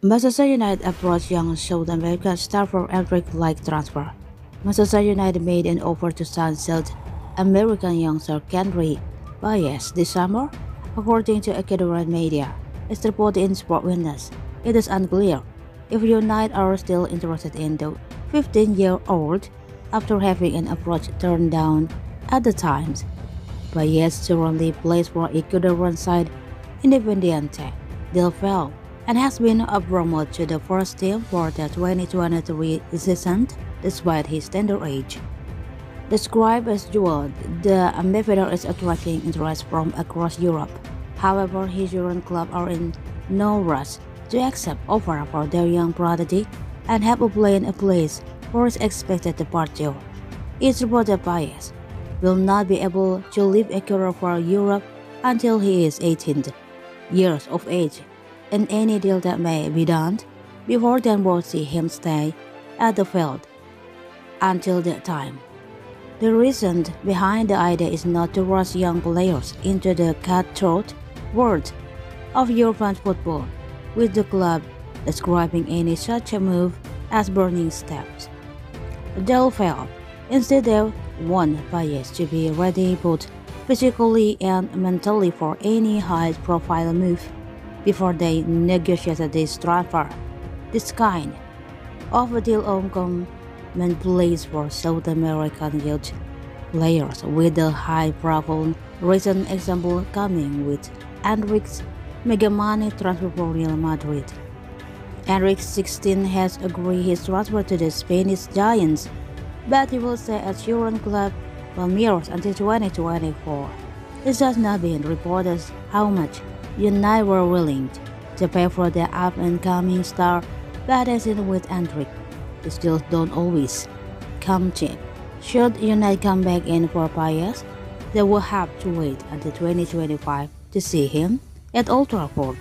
Manchester United approached young South American star for Endrick like transfer. Manchester United made an offer to sign South American youngster Kendry Paez this summer, according to Ecuadorian media. It's reported in Sport Witness. It is unclear if United are still interested in the 15-year-old after having an approach turned down at the time. Paez currently plays for Ecuadorian side Independiente del Valle and has been promoted to the first team for the 2023 season despite his tender age. Described as dual, the midfielder is attracting interest from across Europe. However, his current club are in no rush to accept offer for their young prodigy and have a plan in place for his expected departure. It's reported Paez will not be able to leave Ecuador for Europe until he is 18 years of age in any deal that may be done before then we'll see him stay at Del Valle until that time. The reason behind the idea is not to rush young players into the cutthroat world of European football, with the club describing any such a move as burning steps. Del Valle instead they want Paez to be ready both physically and mentally for any high-profile move before they negotiated this transfer. This kind of a deal meant place for South American youth players with a high profile. Recent example coming with Endrick's mega money transfer for Real Madrid. Enrique 16 has agreed his transfer to the Spanish Giants, but he will stay at current club Palmeiras until 2024. It has not been reported how much United were willing to pay for their up-and-coming star, but as in with Endrick, the deals don't always come cheap. Should United come back in for Paez, they will have to wait until 2025 to see him at Old Trafford.